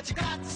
what you got.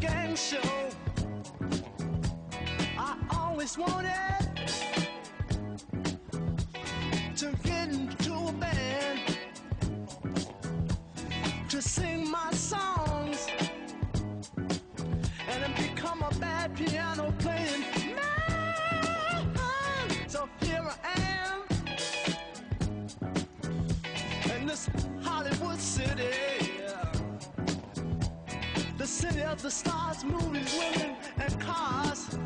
Gang show. I always wanted to get into a band to sing my songs and then become a bad piano playing man. So here I am in this Hollywood city, the of the stars, movies, women, and cars.